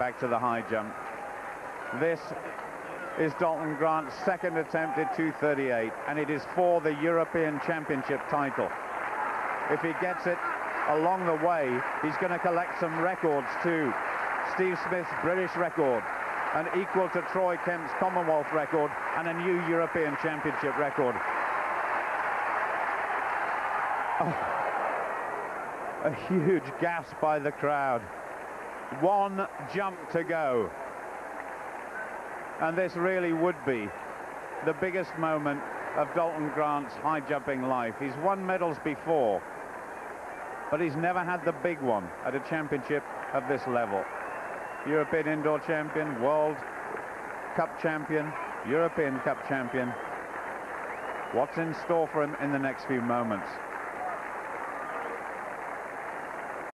back to the high jump. This is Dalton Grant's second attempt at 238, and it is for the European Championship title. If he gets it along the way, he's going to collect some records too. Steve Smith's British record, and equal to Troy Kemp's Commonwealth record, and a new European Championship record. Oh a huge gasp by the crowd. One jump to go. And this really would be the biggest moment of Dalton Grant's high jumping life. He's won medals before, but he's never had the big one at a championship of this level. European indoor champion, World Cup champion, European Cup champion. What's in store for him in the next few moments?